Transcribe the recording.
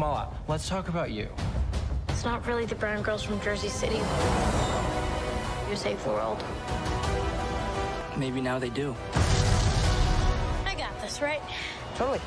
Kamala, let's talk about you. It's not really the brown girls from Jersey City You save the world. Maybe now they do. I got this, right? Totally.